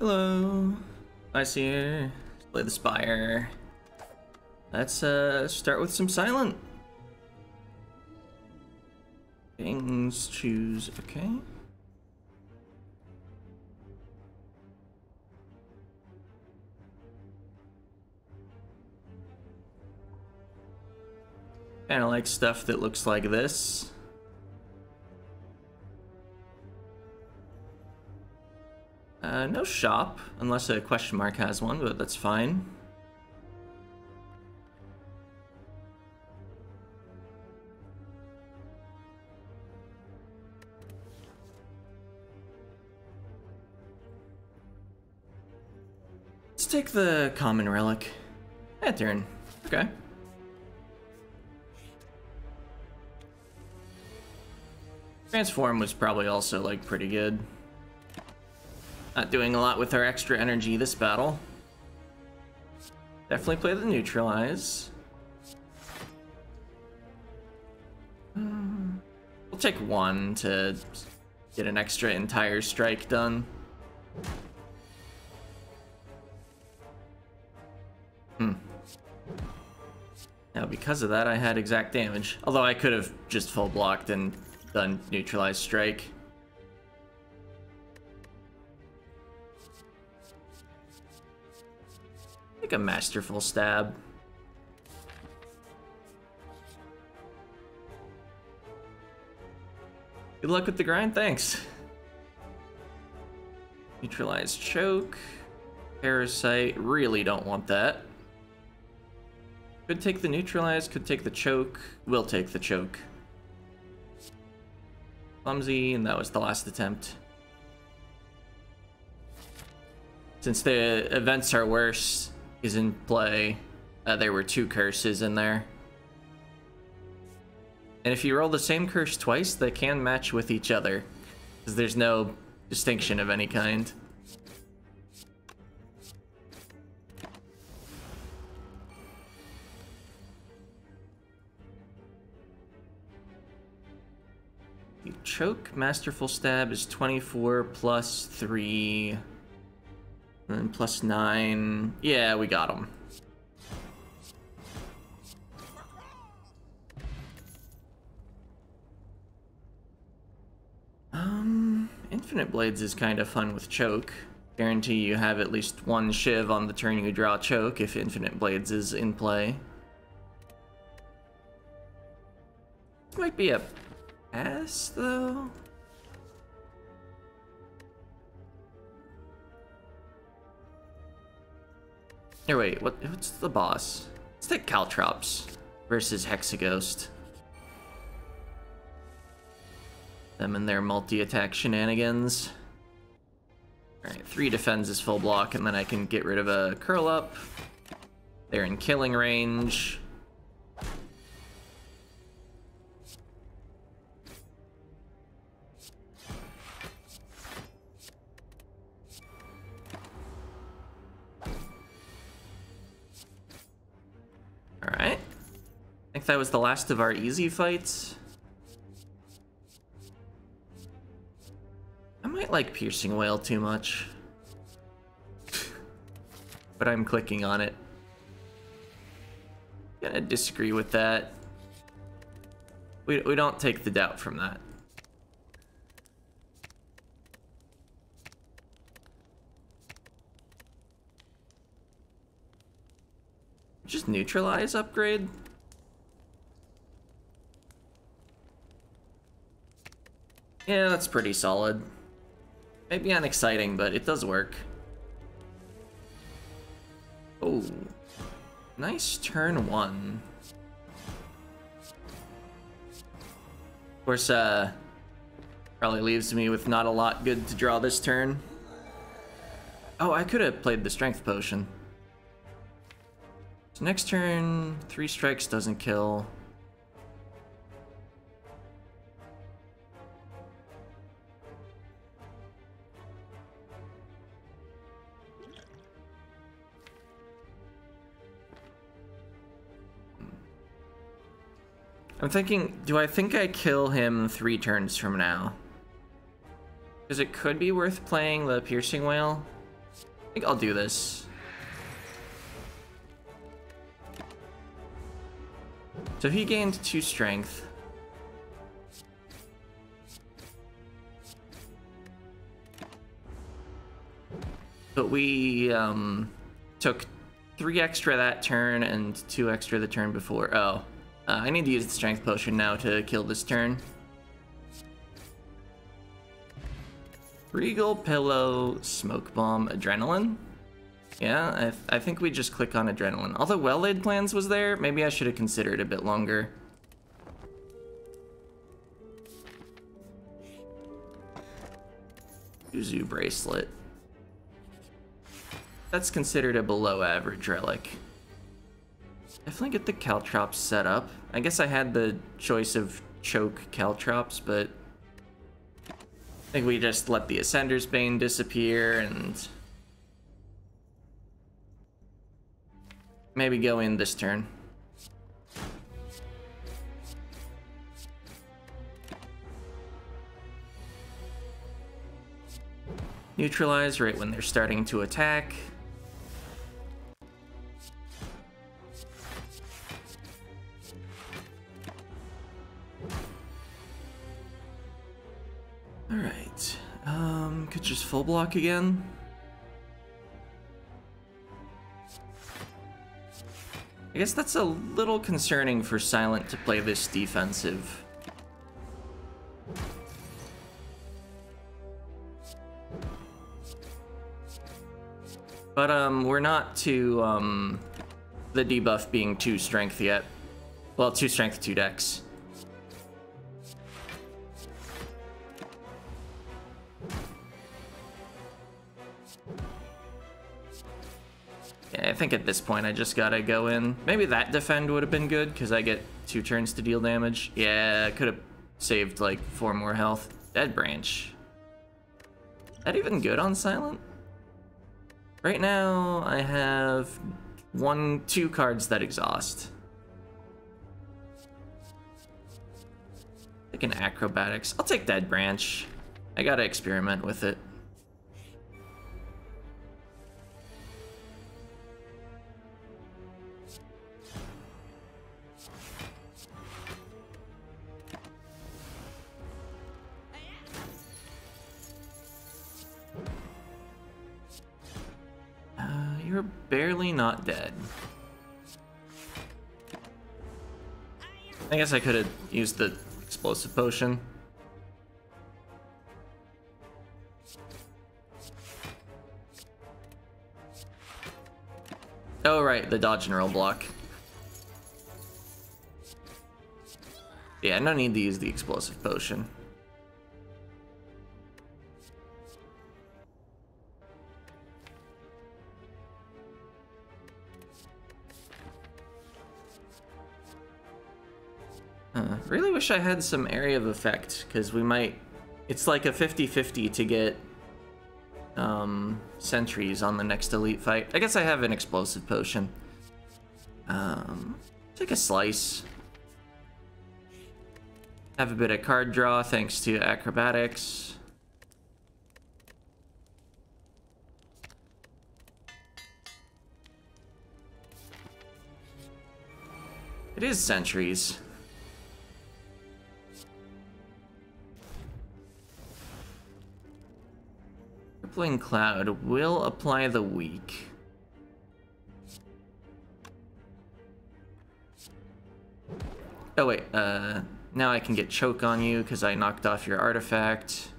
Hello. Nice here. Slay the Spire. Let's uh, start with some Silent. Things, choose, okay. Kind of like stuff that looks like this. Uh, no shop, unless a question mark has one, but that's fine. Let's take the common relic. Yeah. Okay. Transform was probably also like pretty good. Not doing a lot with our extra energy this battle. Definitely play the neutralize. We'll take one to get an extra entire strike done. Hmm. Now because of that I had exact damage. Although I could have just full blocked and done neutralize strike. Like a masterful stab. Good luck with the grind, thanks. Neutralize choke. Parasite, really don't want that. Could take the neutralize, could take the choke. Will take the choke. Clumsy, and that was the last attempt. Since the events are worse is in play, uh, there were two curses in there. And if you roll the same curse twice, they can match with each other. Because there's no distinction of any kind. You choke. Masterful stab is 24 plus 3. And plus 9. Yeah, we got him. Um, Infinite Blades is kind of fun with choke. Guarantee you have at least one shiv on the turn you draw choke if Infinite Blades is in play. This might be a pass, though? Here, wait, what, what's the boss? Let's take Caltrops versus Hexaghost. Them and their multi-attack shenanigans. Alright, three defends is full block, and then I can get rid of a curl up. They're in killing range. Think that was the last of our easy fights. I might like Piercing Wail too much. but I'm clicking on it. Gonna disagree with that. We, we don't take the doubt from that. Just neutralize upgrade? Yeah, that's pretty solid. Maybe unexciting, but it does work. Oh, nice turn one. Of course, uh, probably leaves me with not a lot good to draw this turn. Oh, I could have played the strength potion. So next turn, three strikes doesn't kill. I'm thinking, do I think I kill him three turns from now? Because it could be worth playing the Piercing Wail. I think I'll do this. So he gained two strength. But we um, took three extra that turn and two extra the turn before. Oh, uh, I need to use the strength potion now to kill this turn. Regal, Pillow, Smoke Bomb, Adrenaline. Yeah, I, th I think we just click on Adrenaline. Although Well-Laid Plans was there, maybe I should have considered a bit longer. Juzu Bracelet. That's considered a below average relic. Definitely get the Caltrops set up. I guess I had the choice of choke Caltrops, but I think we just let the Ascender's Bane disappear and maybe go in this turn. Neutralize right when they're starting to attack. Again. I guess that's a little concerning for Silent to play this defensive. But um, we're not to um, the debuff being 2 strength yet. Well, 2 strength, 2 dex. Think at this point I just gotta go in. Maybe that defend would have been good, because I get two turns to deal damage. Yeah, I could have saved like four more health. Dead Branch. That even good on Silent? Right now, I have one, two cards that exhaust. Like an Acrobatics. I'll take Dead Branch. I gotta experiment with it. Not dead. I guess I could have used the explosive potion. Oh, right, the dodge and roll block. Yeah, no need to use the explosive potion. Wish I had some area of effect, because we might... It's like a 50-50 to get um, sentries on the next elite fight. I guess I have an explosive potion. Um, take a slice. Have a bit of card draw thanks to acrobatics. It is sentries. Crippling Cloud will apply the weak. Oh wait, uh, now I can get choke on you because I knocked off your artifact.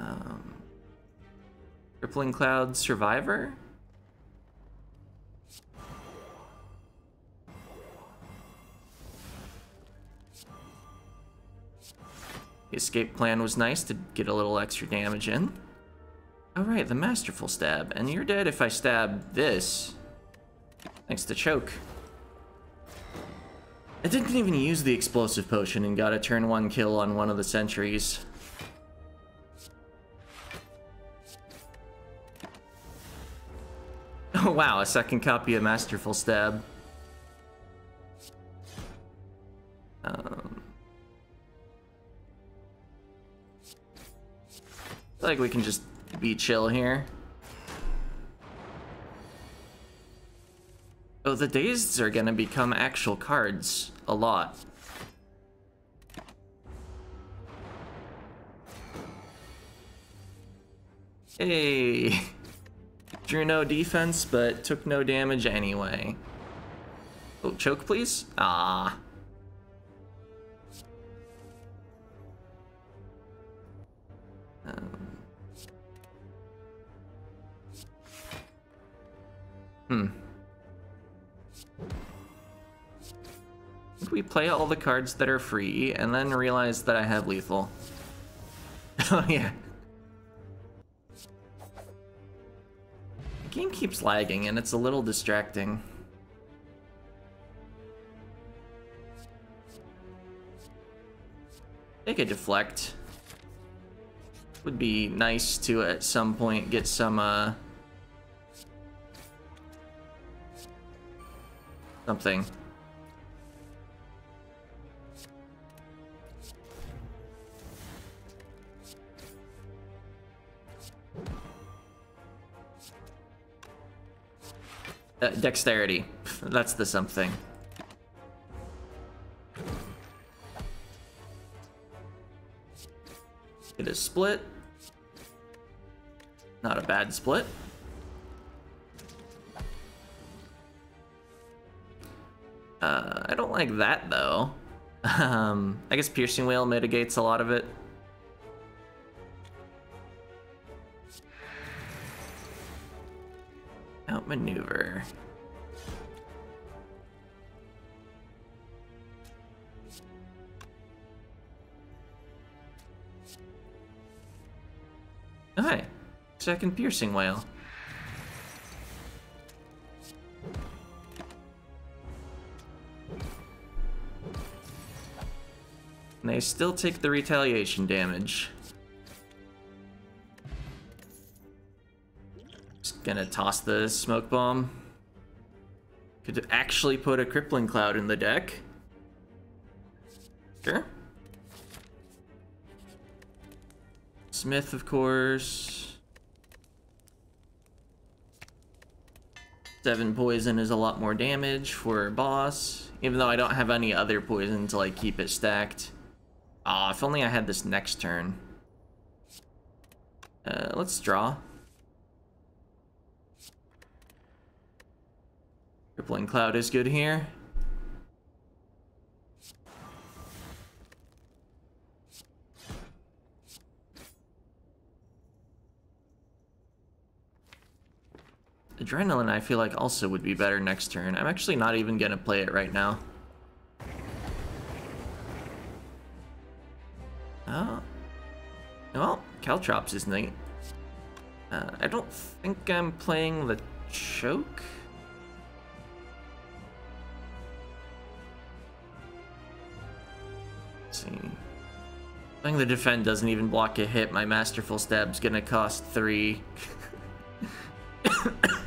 Um, Crippling Cloud Survivor? The escape plan was nice to get a little extra damage in. Alright, the Masterful Stab. And you're dead if I stab this. Thanks to Choke. I didn't even use the Explosive Potion and got a turn 1 kill on one of the sentries. Oh wow, a second copy of Masterful Stab. Um... feel like we can just be chill here. Oh, the dazed are gonna become actual cards a lot. Hey! Drew no defense, but took no damage anyway. Oh, choke please? Ah. Um. Hmm. we play all the cards that are free and then realize that I have lethal. oh yeah. The game keeps lagging and it's a little distracting. Take a deflect. Would be nice to at some point get some uh something. Uh, dexterity. That's the something. It is split. Not a bad split. Uh, I don't like that though. Um, I guess Piercing Wail mitigates a lot of it. Outmaneuver. Okay. Second Piercing Wail. And they still take the retaliation damage. Just gonna toss the smoke bomb. Could actually put a crippling cloud in the deck. Sure. Smith, of course. Seven poison is a lot more damage for boss, even though I don't have any other poison to like keep it stacked. Ah, oh, if only I had this next turn. Uh, let's draw. Crippling Cloud is good here. Adrenaline I feel like also would be better next turn. I'm actually not even gonna play it right now. Oh. Well, Caltrops is neat. Uh, I don't think I'm playing the choke. see. I the defend doesn't even block a hit. My masterful stab's gonna cost three.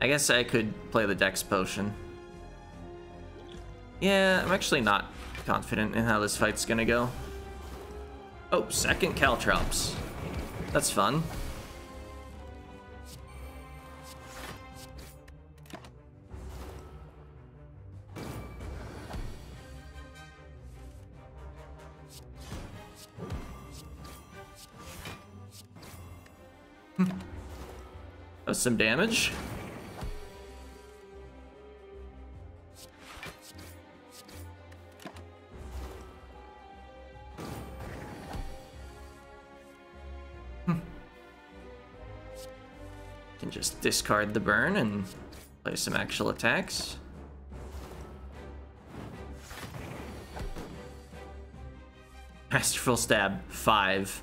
I guess I could play the Dex Potion. Yeah, I'm actually not confident in how this fight's gonna go. Oh, second Caltrops. That's fun. Some damage. Can just discard the burn and play some actual attacks. Masterful Stab, 5.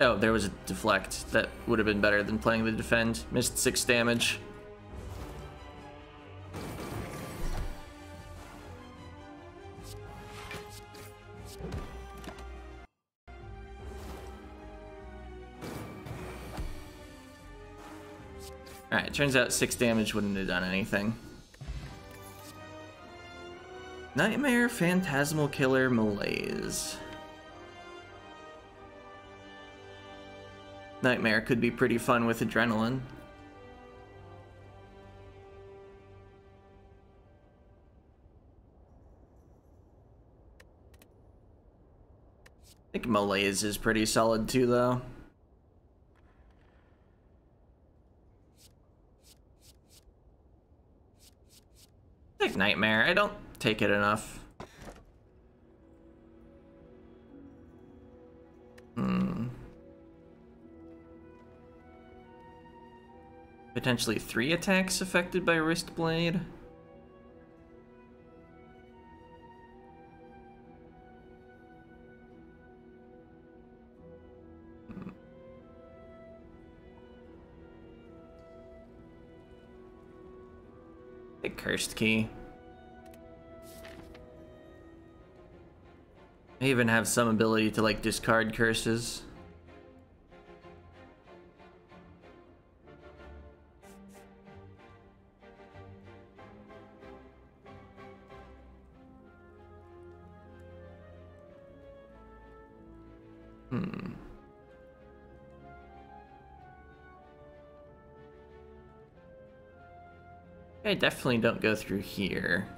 Oh, there was a deflect. That would have been better than playing the defend. Missed six damage. Turns out 6 damage wouldn't have done anything. Nightmare, Phantasmal Killer, Malaise. Nightmare could be pretty fun with Adrenaline. I think Malaise is pretty solid too, though. Nightmare. I don't take it enough. Hmm. Potentially three attacks affected by Wrist Blade. The cursed key. I even have some ability to like discard curses. Hmm. I definitely don't go through here.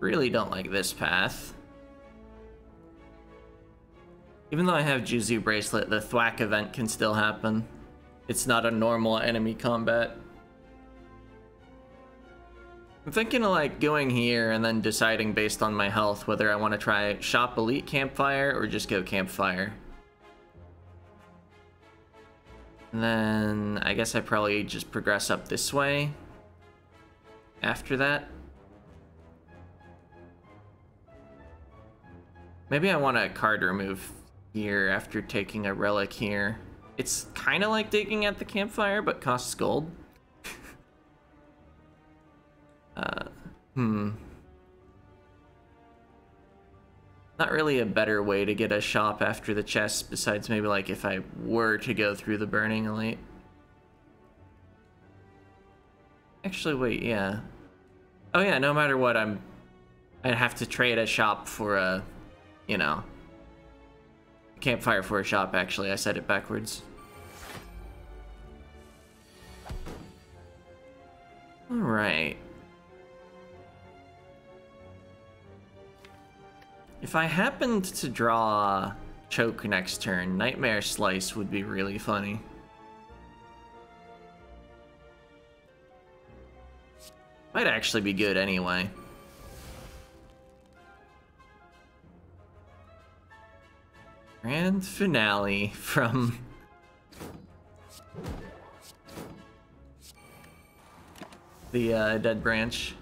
Really don't like this path. Even though I have Juzu Bracelet, the Thwack event can still happen. It's not a normal enemy combat. I'm thinking of like going here and then deciding based on my health whether I want to try Shop Elite Campfire or just go Campfire. And then I guess I probably just progress up this way after that. Maybe I want a card remove here after taking a relic here. It's kind of like digging at the campfire, but costs gold. uh, hmm. Not really a better way to get a shop after the chest, besides maybe like if I were to go through the Burning Elite. Actually, wait, yeah. Oh yeah, no matter what, I'm... I'd have to trade a shop for a, you know... Campfire for a shop, actually. I said it backwards. Alright. If I happened to draw Choke next turn, Nightmare Slice would be really funny. Might actually be good anyway. Grand finale from the uh, Dead Branch.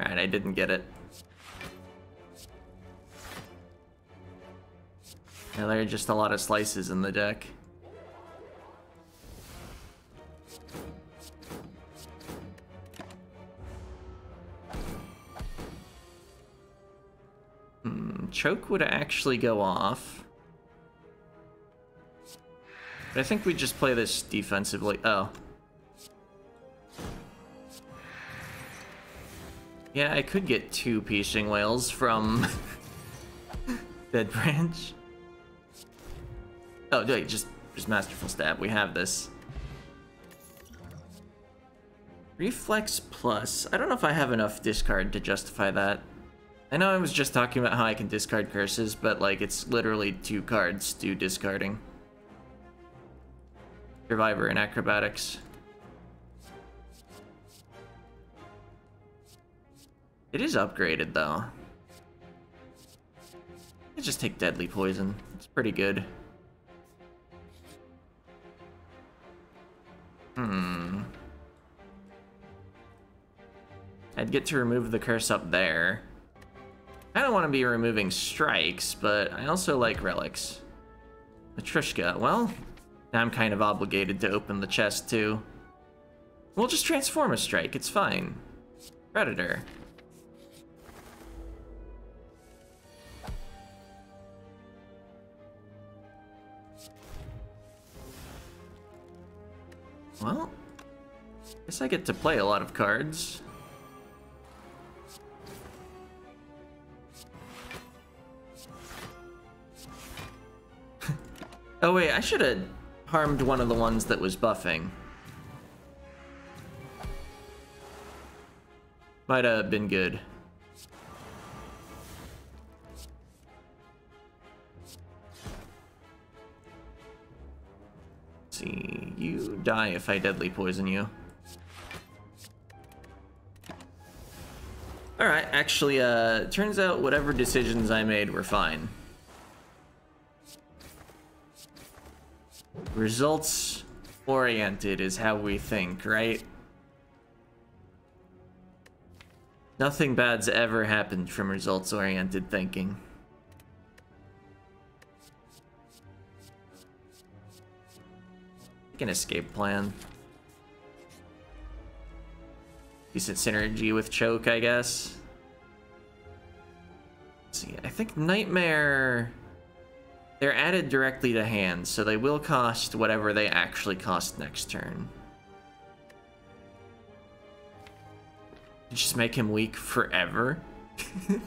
Alright, I didn't get it. Yeah, there are just a lot of slices in the deck. Choke would actually go off. But I think we just play this defensively. Oh, Yeah, I could get two Piercing Wails from Dead Branch. Oh, wait, just, just Masterful Stab. We have this. Reflex Plus. I don't know if I have enough discard to justify that. I know I was just talking about how I can discard curses, but like it's literally two cards do discarding. Survivor and Acrobatics. It is upgraded, though. I just take Deadly Poison. It's pretty good. Hmm. I'd get to remove the curse up there. I don't want to be removing strikes, but I also like relics. Matryoshka, well, I'm kind of obligated to open the chest too. We'll just transform a strike, it's fine. Predator. Well, guess I get to play a lot of cards. Oh wait, I should have harmed one of the ones that was buffing. Might have been good. see. You die if I deadly poison you. Alright, actually, uh, turns out whatever decisions I made were fine. Results oriented is how we think, right? Nothing bad's ever happened from results oriented thinking. an escape plan. Decent synergy with Choke, I guess. Let's see, I think Nightmare... They're added directly to hand, so they will cost whatever they actually cost next turn. Just make him weak forever?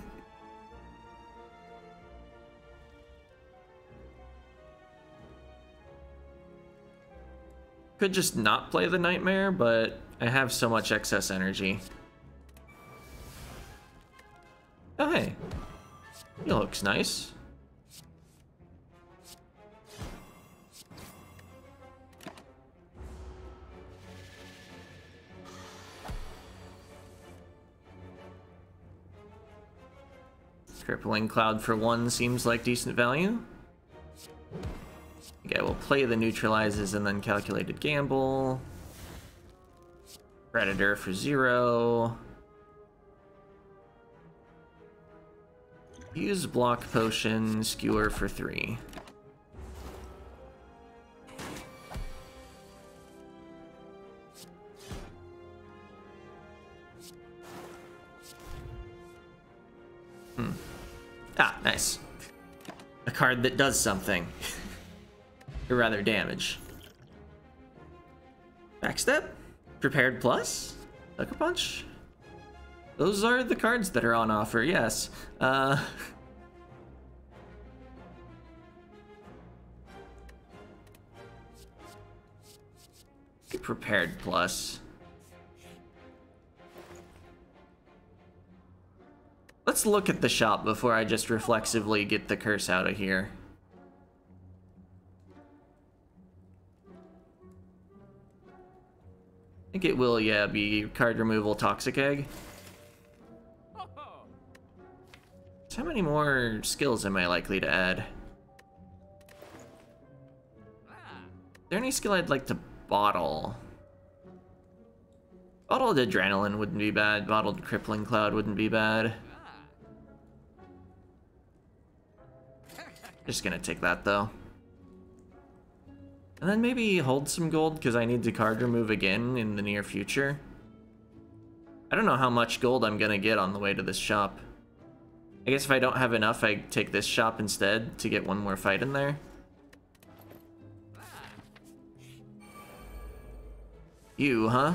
Could just not play the Nightmare, but I have so much excess energy. Oh, hey. He looks nice. Crippling Cloud for one seems like decent value. Okay, we'll play the neutralizes and then calculated gamble. Predator for zero. Use block potion, skewer for three. Ah, nice. A card that does something. or rather damage. Backstep? Prepared Plus? Sucker Punch? Those are the cards that are on offer, yes. Uh... Prepared Plus. Let's look at the shop before I just reflexively get the curse out of here. I think it will, yeah, be card removal Toxic Egg. So how many more skills am I likely to add? Is there any skill I'd like to bottle? Bottled Adrenaline wouldn't be bad. Bottled Crippling Cloud wouldn't be bad. Just gonna take that though. And then maybe hold some gold because I need to card remove again in the near future. I don't know how much gold I'm to get on the way to this shop. I guess if I don't have enough, I take this shop instead to get one more fight in there. You, huh?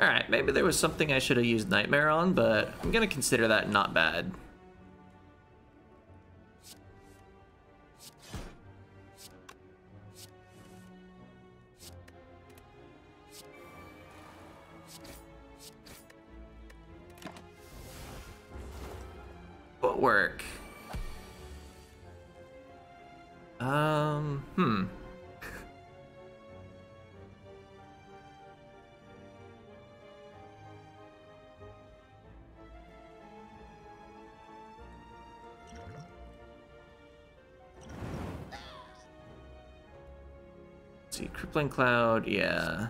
Alright, maybe there was something I should have used Nightmare on, but I'm gonna consider that not bad. Footwork. Um, hmm. Crippling Cloud, yeah.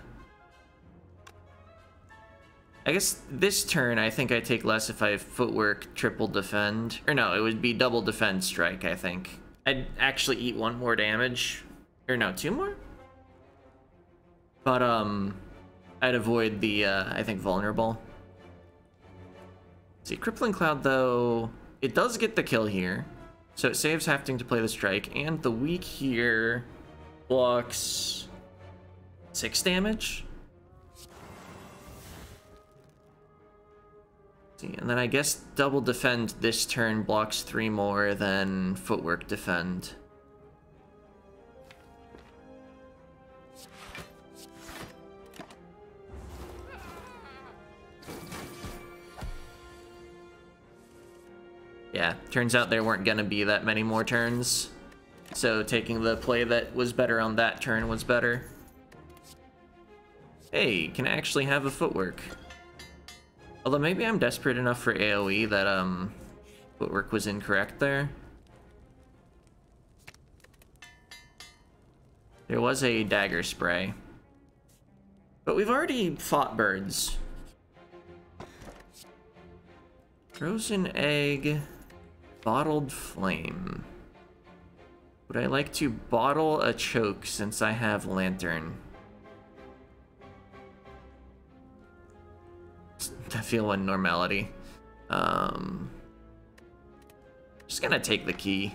I guess this turn, I think I take less if I footwork triple defend. Or no, it would be double defend strike, I think. I'd actually eat one more damage. Or no, two more? But, um, I'd avoid the, uh, I think, vulnerable. See, Crippling Cloud, though, it does get the kill here. So it saves having to play the strike, and the weak here blocks six damage. And then I guess double defend this turn blocks three more than footwork defend. Yeah, turns out there weren't gonna be that many more turns. So taking the play that was better on that turn was better. Hey, can I actually have a footwork? Although maybe I'm desperate enough for AoE that um, footwork was incorrect there. There was a dagger spray. But we've already fought birds. Frozen egg, bottled flame. Would I like to bottle a choke since I have lantern? I feel one normality. Um, just gonna take the key.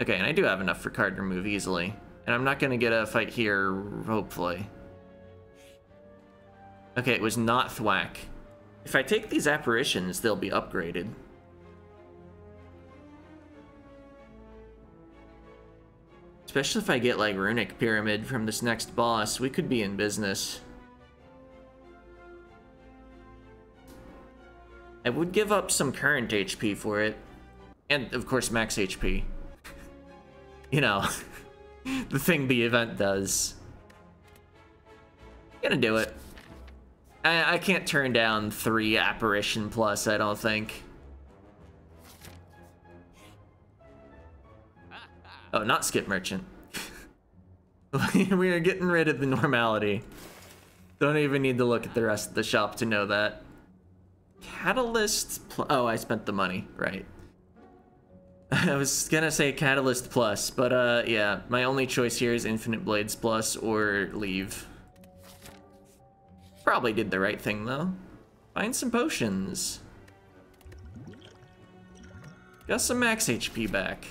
Okay, and I do have enough for card remove easily. And I'm not gonna get a fight here, hopefully. Okay, it was not Thwack. If I take these apparitions, they'll be upgraded. Especially if I get like Runic Pyramid from this next boss, we could be in business. I would give up some current HP for it. And, of course, max HP. you know, the thing the event does. Gonna do it. I, I can't turn down three Apparition Plus, I don't think. Oh, not Skip Merchant. we are getting rid of the normality. Don't even need to look at the rest of the shop to know that. Catalyst. oh, I spent the money. Right. I was gonna say Catalyst Plus, but uh, yeah, my only choice here is Infinite Blades Plus or leave. Probably did the right thing though. Find some potions. Got some max HP back.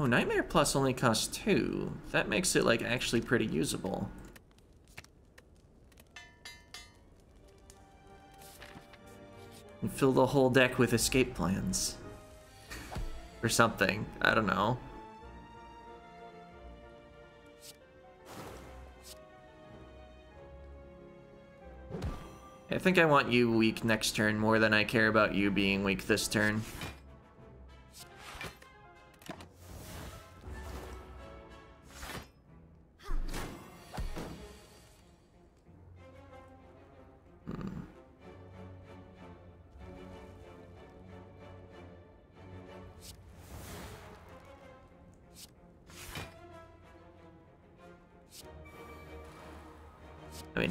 Oh, Nightmare Plus only costs two. That makes it, like, actually pretty usable. And fill the whole deck with escape plans. or something. I don't know. I think I want you weak next turn more than I care about you being weak this turn.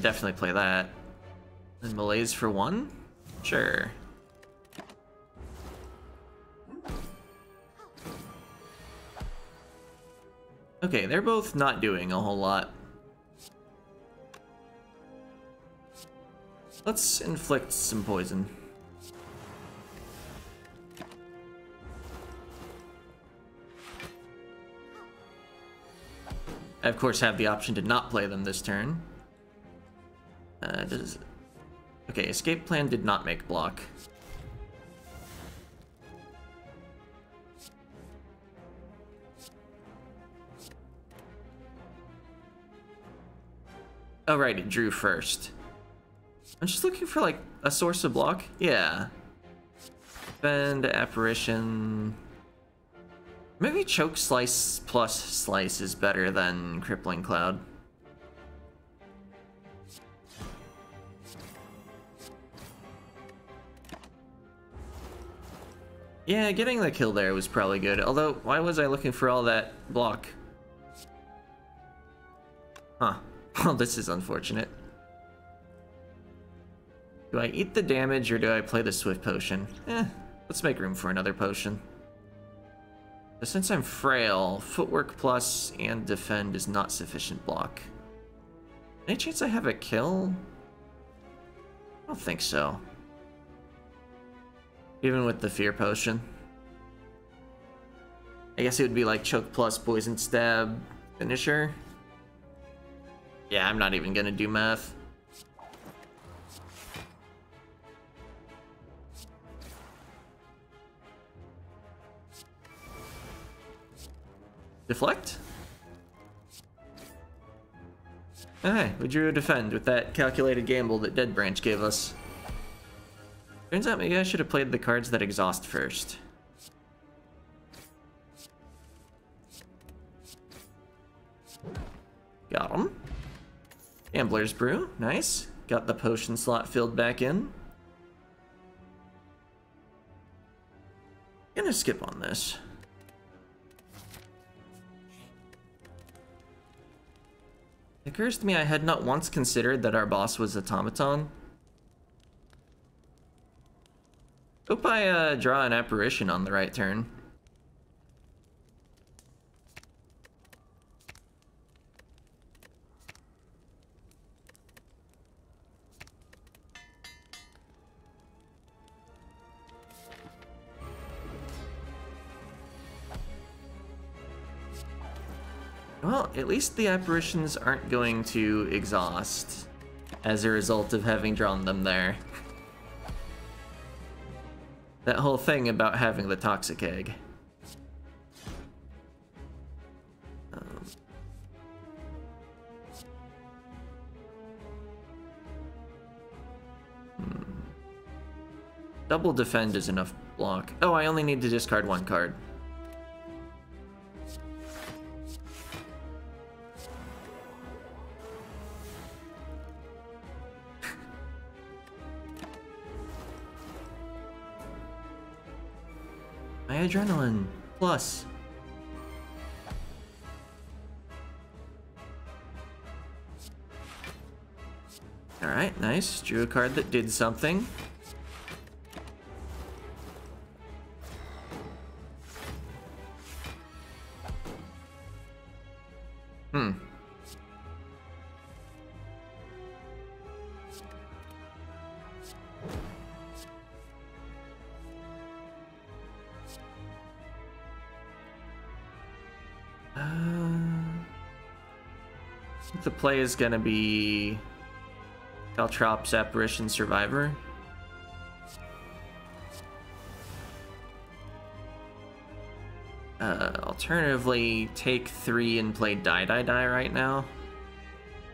Definitely play that. And Malaise for one? Sure. Okay, they're both not doing a whole lot. Let's inflict some poison. I, of course, have the option to not play them this turn. Uh, does... Okay, escape plan did not make block. Oh right, it drew first. I'm just looking for like a source of block. Yeah. Bend, apparition. Maybe choke slice plus slice is better than crippling cloud. Yeah, getting the kill there was probably good. Although, why was I looking for all that block? Huh. Well, this is unfortunate. Do I eat the damage or do I play the Swift Potion? Eh, let's make room for another potion. But since I'm frail, Footwork Plus and Defend is not sufficient block. Any chance I have a kill? I don't think so. Even with the Fear Potion. I guess it would be like Choke plus Poison Stab Finisher. Yeah, I'm not even gonna do math. Deflect? Okay, we drew a defend with that calculated gamble that Dead Branch gave us. Turns out maybe I should have played the cards that exhaust first. Got him. Gambler's Brew, nice. Got the potion slot filled back in. Gonna skip on this. It occurs to me I had not once considered that our boss was Automaton. Hope I uh, draw an apparition on the right turn. Well, at least the apparitions aren't going to exhaust as a result of having drawn them there. That whole thing about having the toxic egg. Um, hmm. Double defend is enough block. Oh, I only need to discard one card. Adrenaline. Plus. Alright, nice. Drew a card that did something. Play is gonna be Caltrops Apparition Survivor. Uh, alternatively, take three and play Die Die Die right now.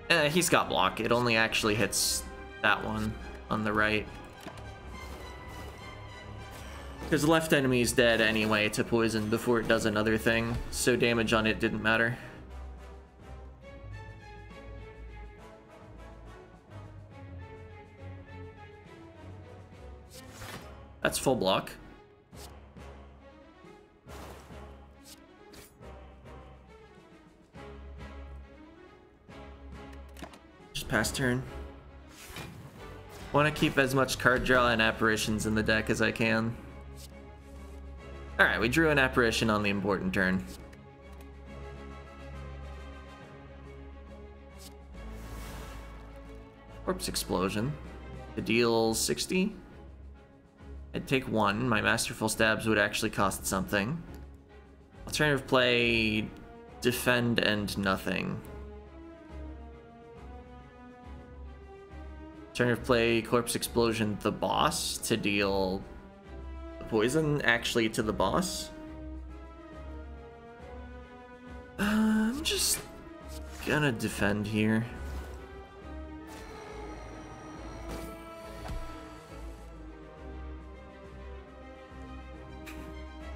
Eh, he's got block. It only actually hits that one on the right. Because left enemy is dead anyway to poison before it does another thing, so damage on it didn't matter. Full block. Just pass turn. Want to keep as much card draw and apparitions in the deck as I can. Alright, we drew an apparition on the important turn. Corpse Explosion. To deal 60. I'd take one. My Masterful Stabs would actually cost something. Alternative play, defend and nothing. Alternative play, Corpse Explosion, the boss to deal poison actually to the boss. Uh, I'm just gonna defend here.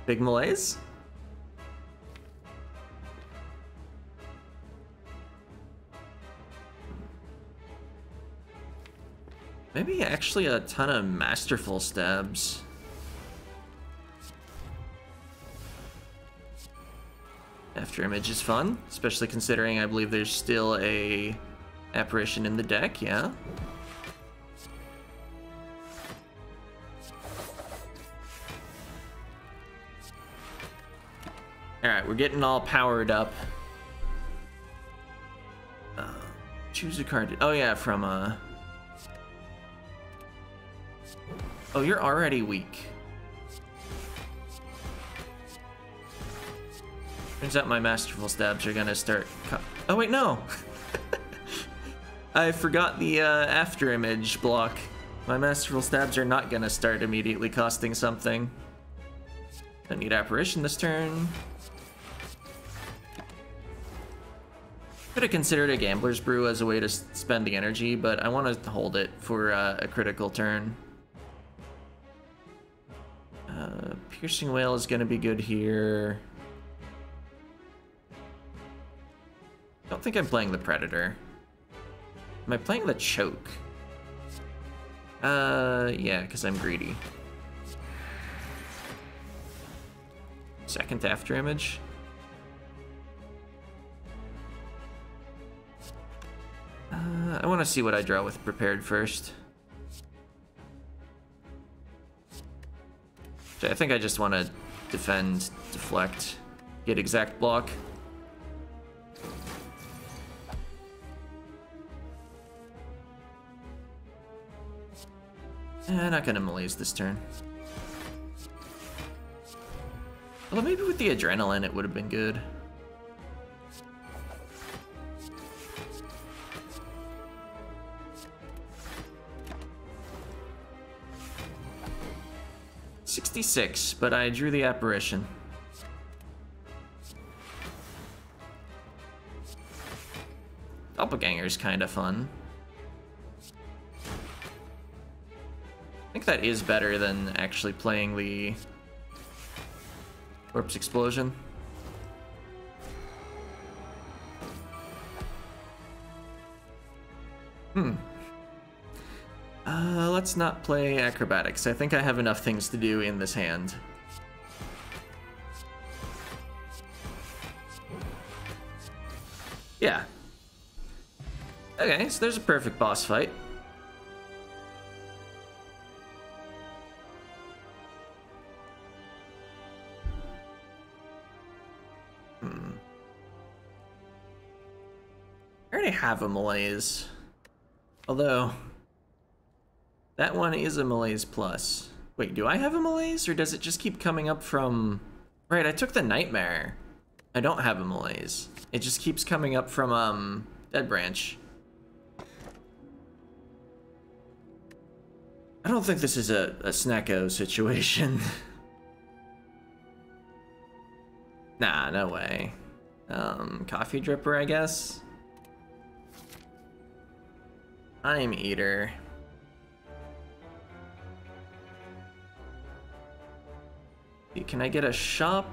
Big malaise? Maybe actually a ton of masterful stabs. After image is fun, especially considering I believe there's still a apparition in the deck, yeah. We're getting all powered up. Uh, choose a card. Oh yeah, from uh... Oh, you're already weak. Turns out my masterful stabs are gonna start. oh wait, no. I forgot the uh, after image block. My masterful stabs are not gonna start immediately costing something. I need apparition this turn. Could have considered a gambler's brew as a way to spend the energy, but I want to hold it for uh, a critical turn. Uh, piercing Wail is going to be good here. don't think I'm playing the Predator. Am I playing the Choke? Uh, yeah, because I'm greedy. Second after image. Uh, I want to see what I draw with prepared first. I think I just want to defend, deflect, get exact block. Eh, not gonna malaise this turn. Although maybe with the adrenaline it would have been good. 66, but I drew the apparition. Doppelganger's kind of fun. I think that is better than actually playing the Corpse Explosion. Let's not play acrobatics. I think I have enough things to do in this hand. Yeah. Okay, so there's a perfect boss fight. Hmm. I already have a malaise. Although... That one is a malaise plus. Wait, do I have a malaise or does it just keep coming up from... Right, I took the nightmare. I don't have a malaise. It just keeps coming up from, um, Dead Branch. I don't think this is a, a Snecko situation. nah, no way. Um, coffee dripper, I guess? I'm Eater. Can I get a shop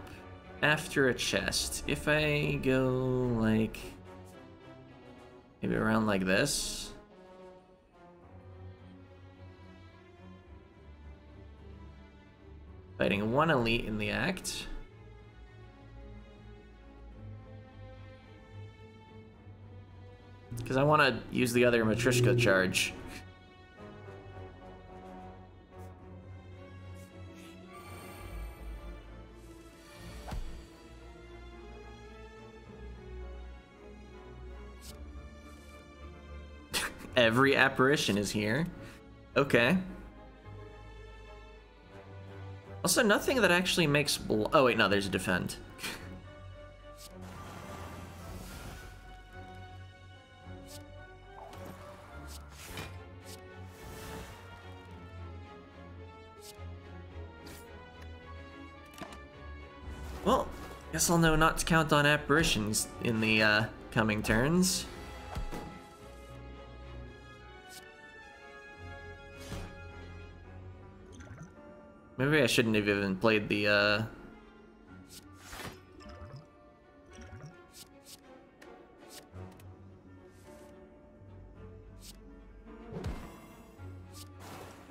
after a chest? If I go like maybe around like this. Fighting one elite in the act. Because I want to use the other Matryoshka charge. Every apparition is here. Okay. Also, nothing that actually makes Oh, wait, no, there's a defend. well, guess I'll know not to count on apparitions in the uh, coming turns. Maybe I shouldn't have even played the, uh...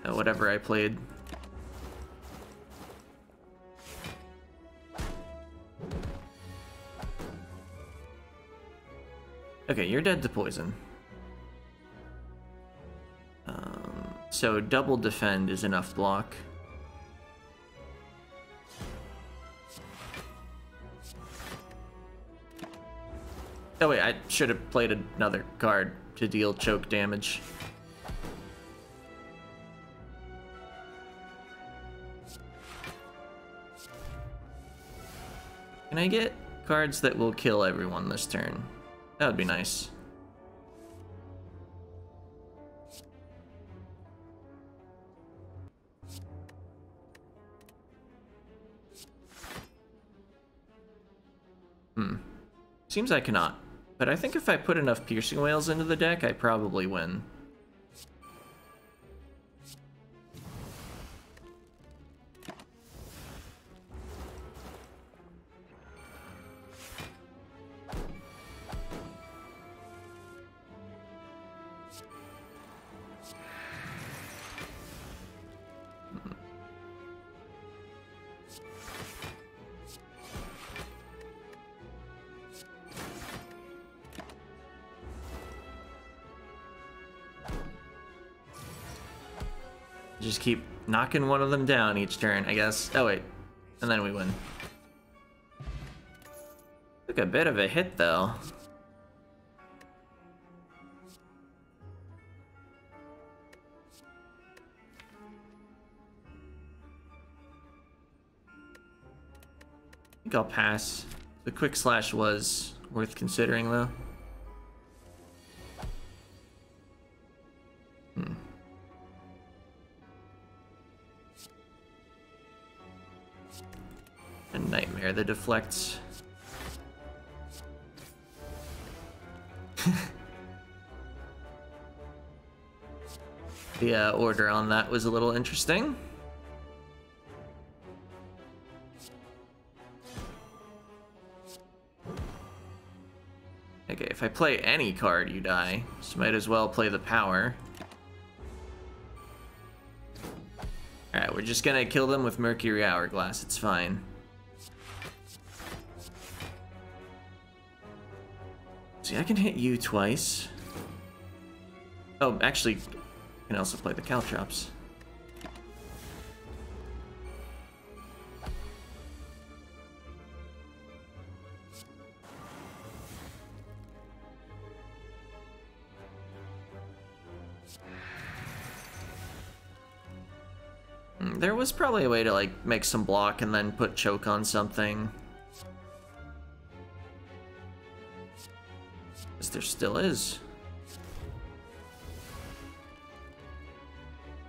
uh whatever I played. Okay, you're dead to poison. Um, so double defend is enough block. Oh wait, I should have played another card to deal choke damage. Can I get cards that will kill everyone this turn? That would be nice. Hmm. Seems I cannot. But I think if I put enough Piercing Wails into the deck, I probably win. Knocking one of them down each turn, I guess. Oh, wait. And then we win. Took a bit of a hit, though. I think I'll pass. The quick slash was worth considering, though. the uh, order on that was a little interesting. Okay, if I play any card, you die. So might as well play the power. Alright, we're just gonna kill them with Mercury Hourglass, it's fine. See, I can hit you twice. Oh, actually, I can also play the Caltrops. Hmm, there was probably a way to like make some block and then put choke on something. There still is.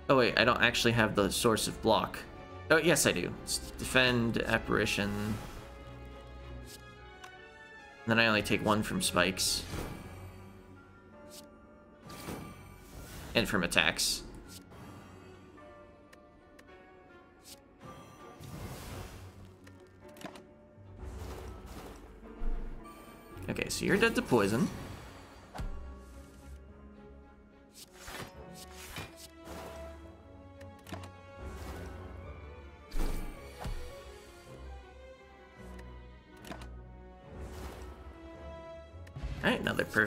Oh wait, I don't actually have the source of block. Oh, yes I do. It's defend, apparition. Then I only take one from spikes. And from attacks. Okay, so you're dead to poison.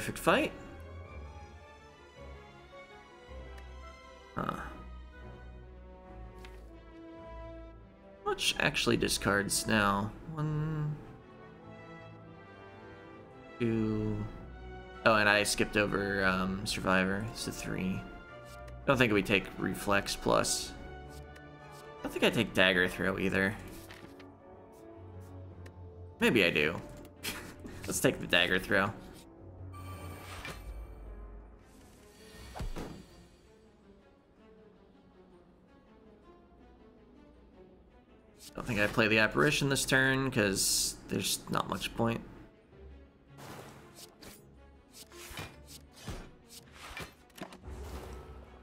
Perfect fight. Huh. Much actually discards now. One, two. Oh, and I skipped over um, Survivor. It's a three. I don't think we take Reflex plus. I don't think I take Dagger Throw either. Maybe I do. Let's take the Dagger Throw. Don't play the Apparition this turn, because there's not much point.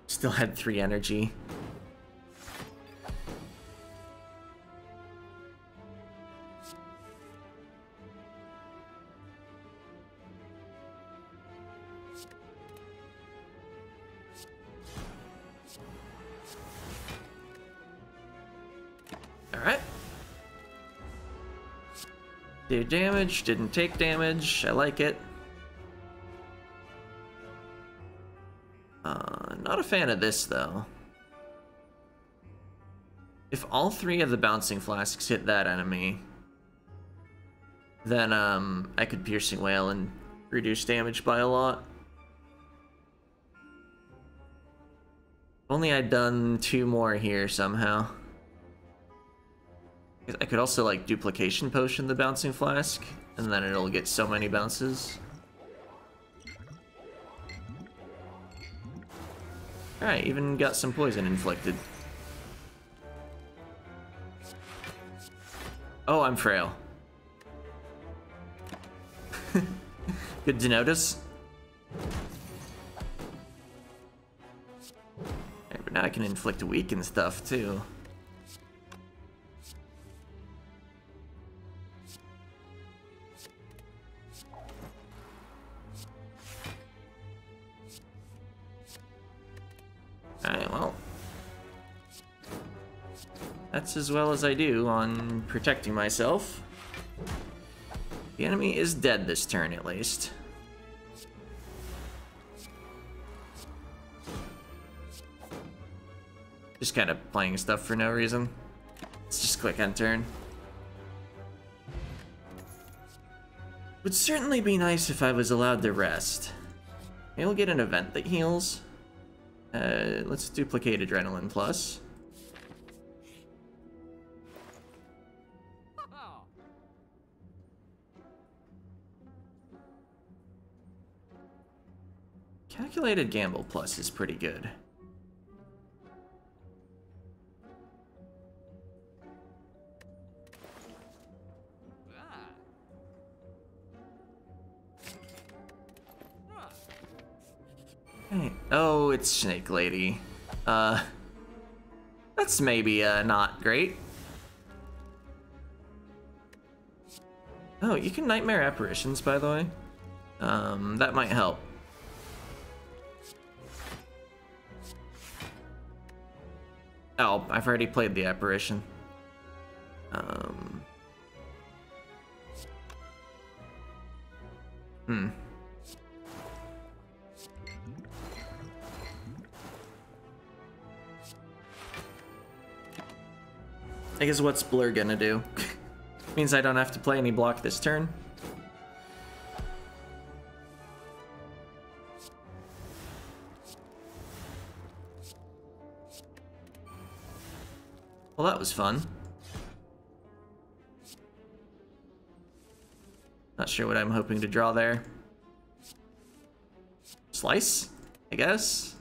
Still had three energy. Do damage, didn't take damage, I like it. Uh, not a fan of this though. If all three of the bouncing flasks hit that enemy, then um, I could Piercing Wail and reduce damage by a lot. Only I'd done two more here somehow. I could also like duplication potion the bouncing flask, and then it'll get so many bounces. Alright, even got some poison inflicted. Oh, I'm frail. Good to notice. But now I can inflict weak and stuff too. As well as I do on protecting myself. The enemy is dead this turn, at least. Just kind of playing stuff for no reason. Let's just click on turn. Would certainly be nice if I was allowed to rest. Maybe we'll get an event that heals. Uh, let's duplicate Adrenaline Plus. Calculated Gamble Plus is pretty good. Hey. Oh, it's Snake Lady. Uh, that's maybe uh, not great. Oh, you can Nightmare Apparitions, by the way. Um, that might help. I've already played the apparition. Um. Hmm. I guess what's Blur gonna do? Means I don't have to play any block this turn. Fun. Not sure what I'm hoping to draw there. Slice, I guess?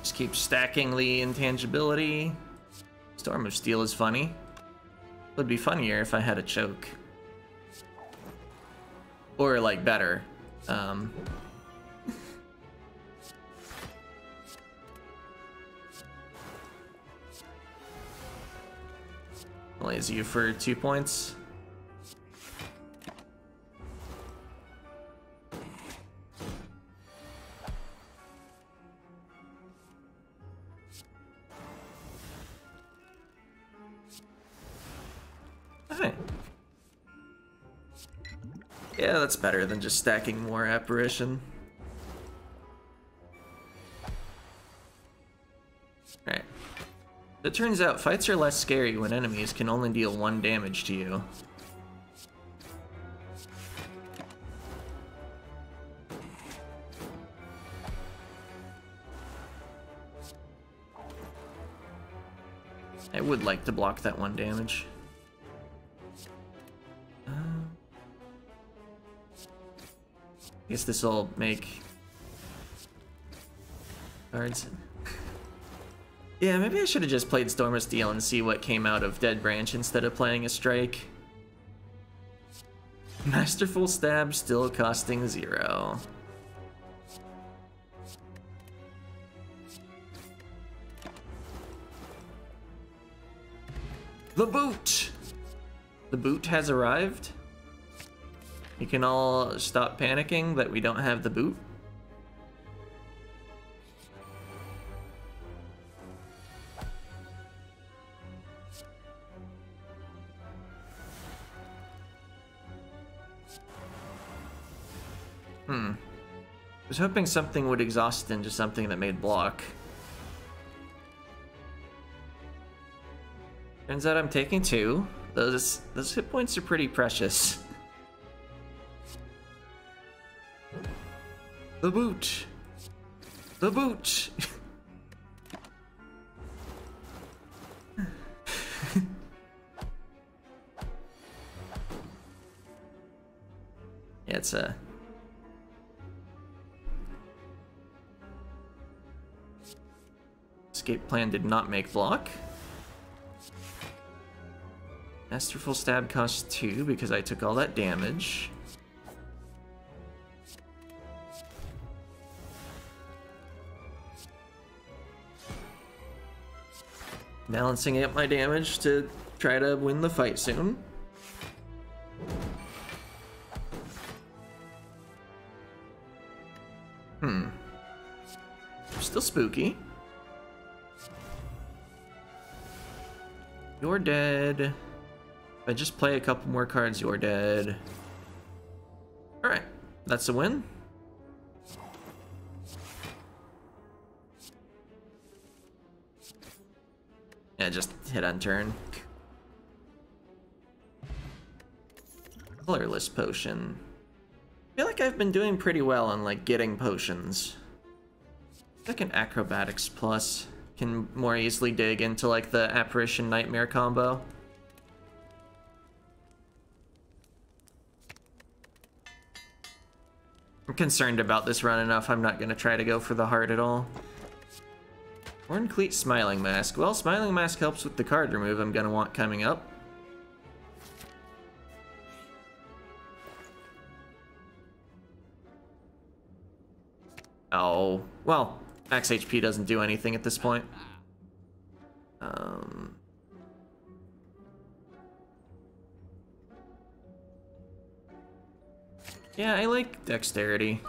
Just keep stacking the intangibility. Storm of Steel is funny. Would be funnier if I had a choke. Or, like, better. Um... Lays you for two points. Yeah, that's better than just stacking more Apparition. Alright. It turns out fights are less scary when enemies can only deal one damage to you. I would like to block that one damage. I guess this will make cards. yeah, maybe I should have just played Storm of Steel and see what came out of Dead Branch instead of playing a Strike. Masterful Stab still costing zero. The boot! The boot has arrived? You can all stop panicking that we don't have the boot. Hmm. I was hoping something would exhaust into something that made block. Turns out I'm taking two. Those, those hit points are pretty precious. The boot. The boot. yeah, it's a escape plan did not make block. Masterful stab costs two because I took all that damage. Balancing out my damage to try to win the fight soon. Hmm. Still spooky. You're dead. If I just play a couple more cards, you're dead. Alright, that's a win. Yeah, just hit on turn. Colorless potion. I feel like I've been doing pretty well on like getting potions. Like an acrobatics plus can more easily dig into like the apparition nightmare combo. I'm concerned about this run enough. I'm not gonna try to go for the heart at all. Horn Cleat Smiling Mask. Well, Smiling Mask helps with the card remove I'm gonna want coming up. Oh, well, max HP doesn't do anything at this point. Um... Yeah, I like dexterity.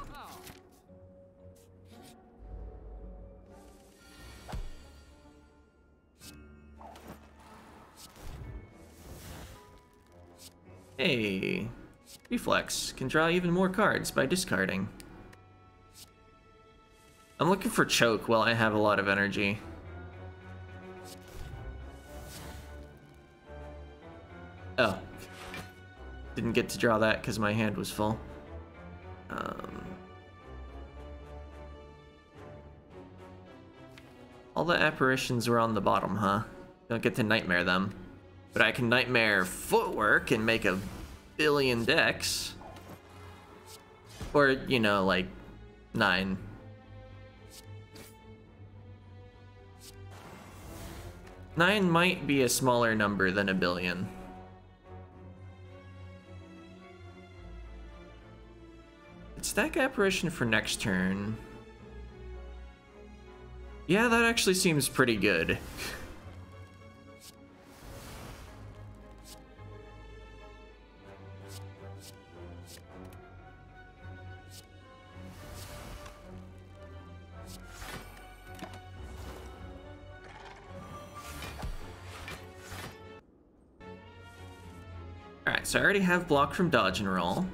Hey, Reflex can draw even more cards by discarding. I'm looking for choke while I have a lot of energy. Oh. Didn't get to draw that because my hand was full. Um, all the apparitions were on the bottom, huh? Don't get to nightmare them. But I can nightmare footwork and make a billion decks. Or, you know, like, nine. Nine might be a smaller number than a billion. Stack Apparition for next turn. Yeah, that actually seems pretty good. I already have block from dodge and roll.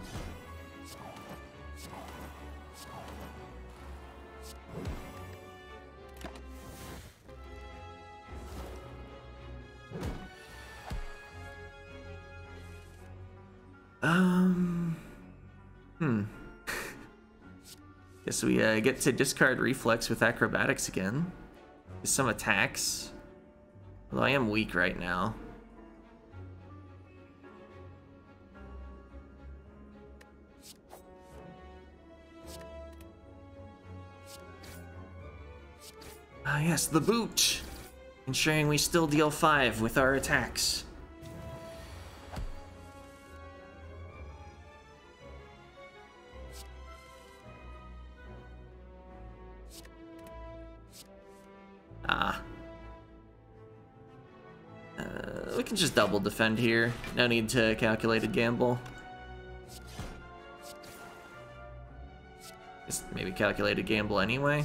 Um, hmm. Guess we uh, get to discard reflex with acrobatics again. Some attacks. Although I am weak right now. Ah yes, the boot! Ensuring we still deal 5 with our attacks. Ah. Uh, we can just double defend here. No need to calculate a gamble. Just maybe calculate a gamble anyway.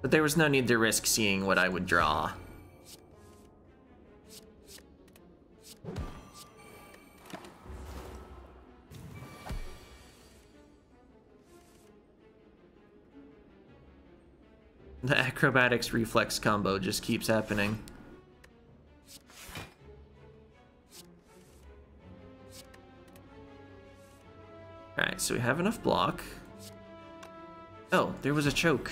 But there was no need to risk seeing what I would draw. The acrobatics reflex combo just keeps happening. Alright, so we have enough block. Oh, there was a choke.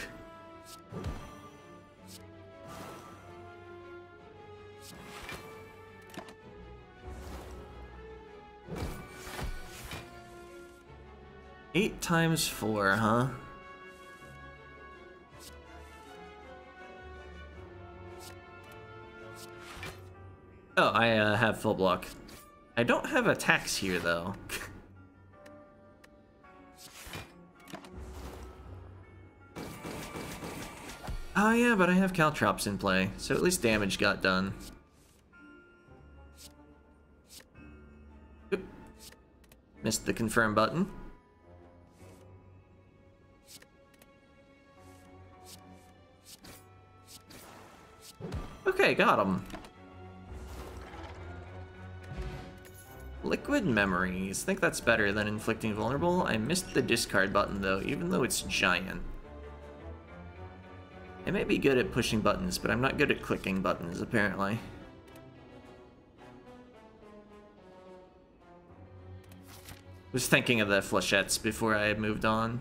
Eight times four, huh? Oh, I uh, have full block. I don't have attacks here, though. oh yeah, but I have Caltrops in play, so at least damage got done. Oop. Missed the confirm button. Okay, got him. Liquid Memories. think that's better than Inflicting Vulnerable. I missed the discard button though, even though it's giant. I may be good at pushing buttons, but I'm not good at clicking buttons, apparently. Was thinking of the flechettes before I moved on.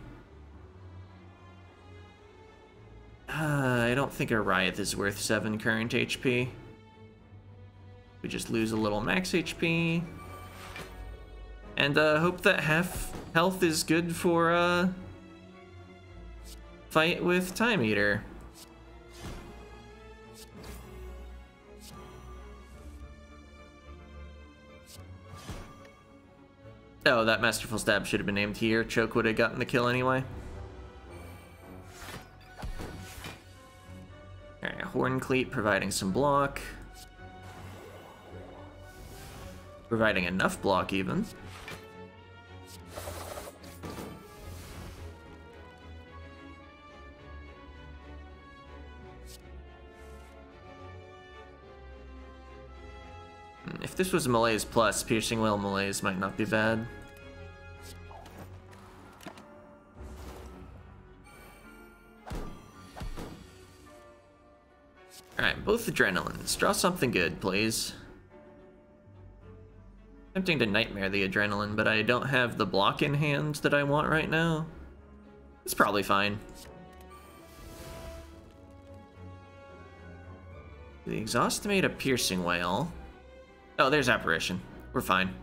Uh, I don't think a Riot is worth 7 current HP. We just lose a little max HP. And uh, hope that half health is good for uh, fight with Time Eater. Oh, that Masterful Stab should have been named here. Choke would have gotten the kill anyway. Alright, Horn Cleat providing some block. Providing enough block, even. If this was Malaise Plus, Piercing Wail Malaise might not be bad. Alright, both adrenalines. Draw something good, please. Tempting to Nightmare the Adrenaline, but I don't have the block in hand that I want right now. It's probably fine. The exhaust made a Piercing Wail. Oh, there's apparition. We're fine.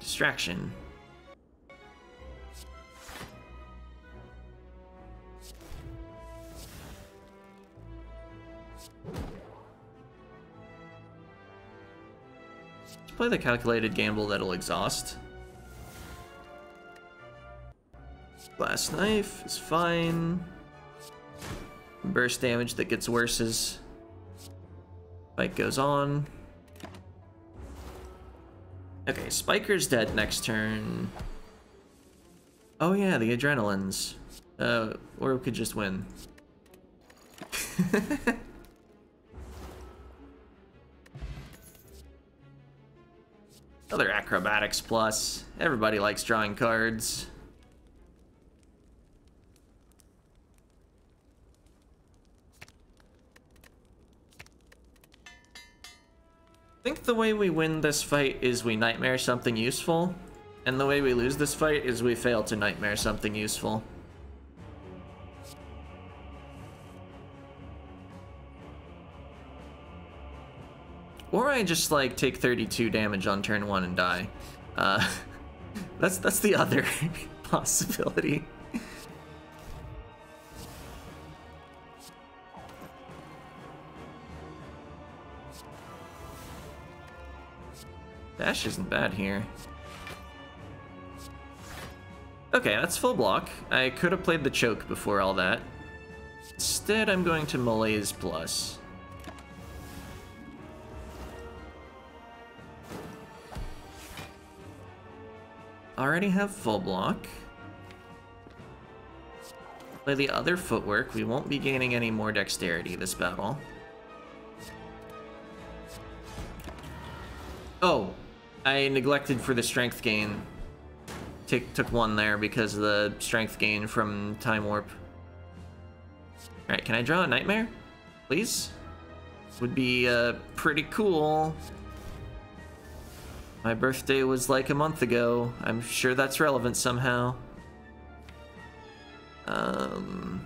Distraction. Let's play the calculated gamble that'll exhaust. Glass knife is fine. Burst damage that gets worse is Fight goes on. Okay, Spiker's dead next turn. Oh yeah, the Adrenalines. Uh, or we could just win. Other acrobatics plus. Everybody likes drawing cards. The way we win this fight is we nightmare something useful, and the way we lose this fight is we fail to nightmare something useful. Or I just like take 32 damage on turn one and die. Uh, that's that's the other possibility. Dash isn't bad here. Okay, that's full block. I could have played the choke before all that. Instead, I'm going to Malaise Plus. Already have full block. Play the other footwork. We won't be gaining any more dexterity this battle. Oh, I neglected for the strength gain. take, took one there because of the strength gain from Time Warp. Alright, can I draw a Nightmare? Please? Would be uh, pretty cool. My birthday was like a month ago. I'm sure that's relevant somehow. Um...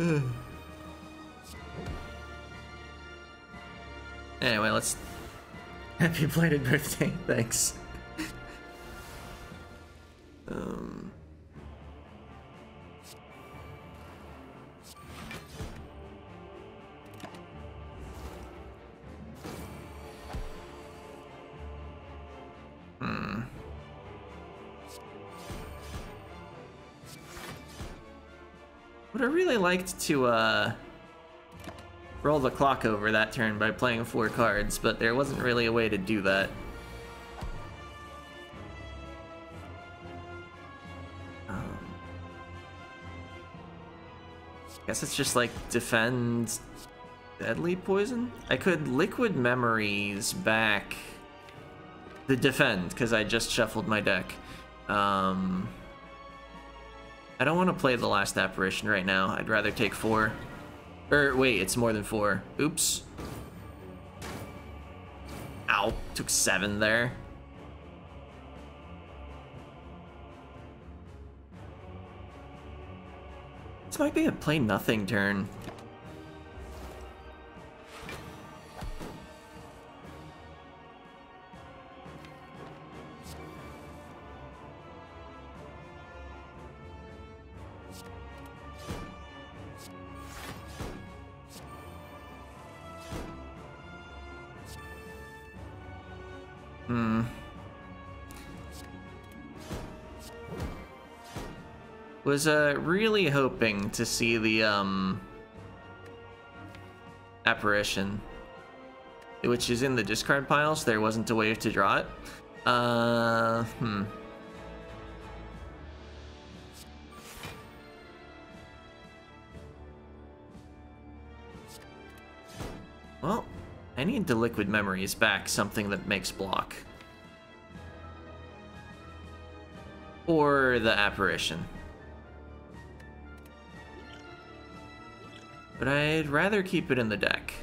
anyway, let's... Happy belated birthday, thanks. um... Hmm. Would have really liked to uh, roll the clock over that turn by playing four cards, but there wasn't really a way to do that. Um, guess it's just like defend deadly poison? I could liquid memories back the defend because I just shuffled my deck. Um, I don't want to play the last apparition right now. I'd rather take four. Or wait, it's more than four. Oops. Ow, took seven there. This might be a play nothing turn. Was uh, really hoping to see the um, apparition, which is in the discard pile, so there wasn't a way to draw it. Uh, hmm. Well, I need the liquid memories back, something that makes block. Or the apparition. But I'd rather keep it in the deck.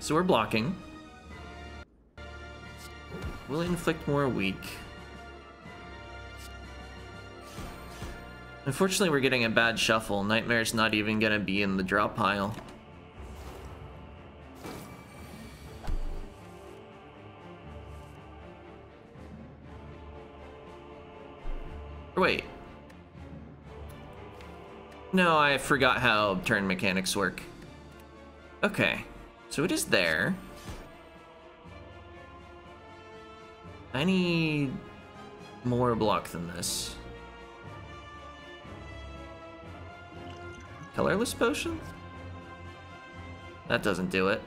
So we're blocking. We'll inflict more weak. Unfortunately, we're getting a bad shuffle. Nightmare's not even gonna be in the drop pile. Wait. No, I forgot how turn mechanics work. Okay, so it is there. I need more block than this. Colorless potion? That doesn't do it.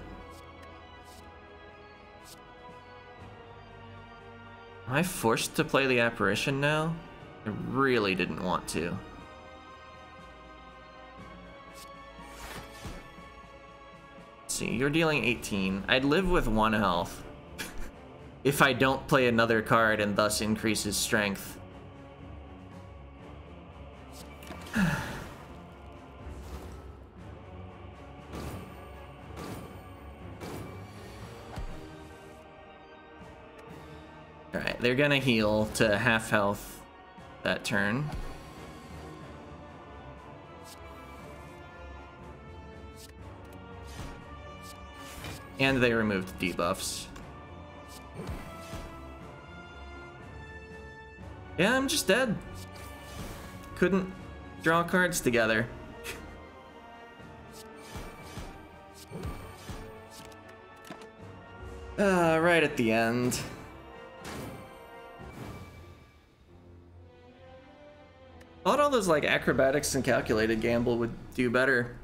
Am I forced to play the apparition now? I really didn't want to. See, you're dealing 18. I'd live with one health. if I don't play another card and thus increases strength. Alright, they're gonna heal to half health that turn. And they removed debuffs. Yeah, I'm just dead. Couldn't draw cards together. uh, right at the end. thought all those like acrobatics and calculated gamble would do better.